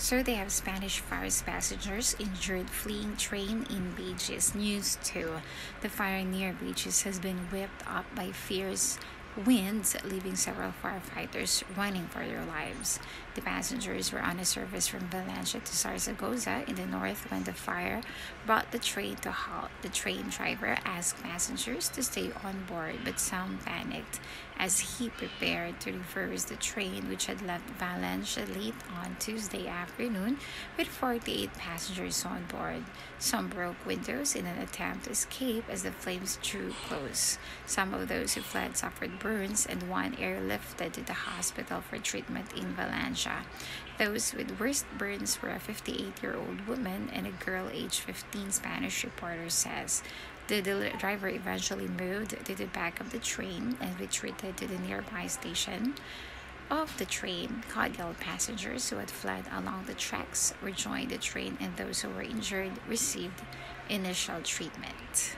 So they have Spanish virus passengers injured fleeing train in Bejís. News 2. The fire near Bejís has been whipped up by fierce winds, leaving several firefighters running for their lives. The passengers were on a service from Valencia to Zaragoza in the north when the fire brought the train to halt. The train driver asked passengers to stay on board, but some panicked as he prepared to reverse the train, which had left Valencia late on Tuesday afternoon with 48 passengers on board. Some broke windows in an attempt to escape as the flames drew close. Some of those who fled suffered burns, and one airlifted to the hospital for treatment in Valencia. Those with worst burns were a 58 year old woman and a girl aged 15, Spanish reporter says. The driver eventually moved to the back of the train and retreated to the nearby station of the train. Caudiel passengers who had fled along the tracks rejoined the train, and those who were injured received initial treatment.